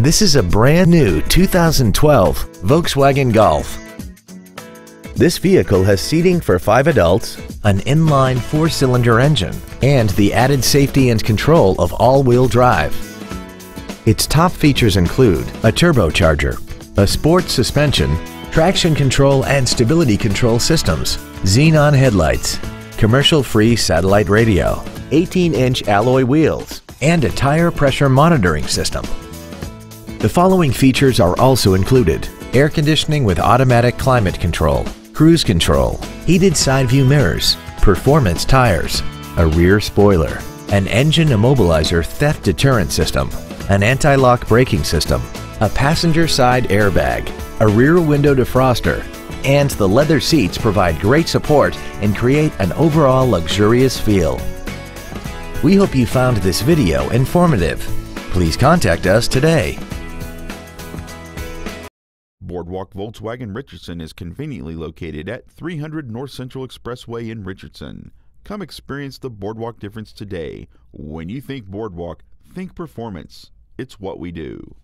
This is a brand new 2012 Volkswagen Golf. This vehicle has seating for five adults, an inline four-cylinder engine, and the added safety and control of all-wheel drive. Its top features include a turbocharger, a sports suspension, traction control and stability control systems, xenon headlights, commercial-free satellite radio, 18-inch alloy wheels, and a tire pressure monitoring system. The following features are also included. Air conditioning with automatic climate control, cruise control, heated side view mirrors, performance tires, a rear spoiler, an engine immobilizer theft deterrent system, an anti-lock braking system, a passenger side airbag, a rear window defroster, and the leather seats provide great support and create an overall luxurious feel. We hope you found this video informative. Please contact us today. Boardwalk Volkswagen Richardson is conveniently located at 300 North Central Expressway in Richardson. Come experience the Boardwalk difference today. When you think Boardwalk, think performance. It's what we do.